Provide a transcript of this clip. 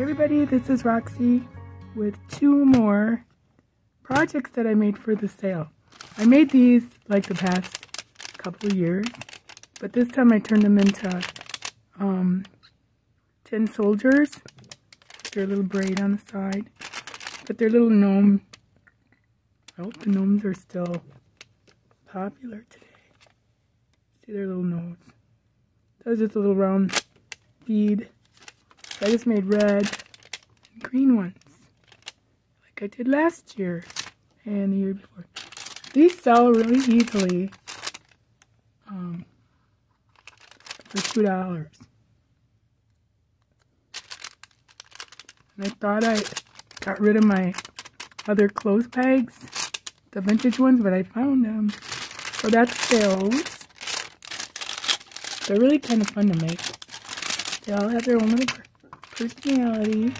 everybody, this is Roxy with two more projects that I made for the sale. I made these like the past couple of years, but this time I turned them into um, tin soldiers. They're a little braid on the side, but they're little gnome. I hope the gnomes are still popular today. See their little nose. That was just a little round bead. I just made red and green ones. Like I did last year and the year before. These sell really easily um, for $2. And I thought I got rid of my other clothes pegs, the vintage ones, but I found them. So that's those. They're really kind of fun to make. They all have their own little personality.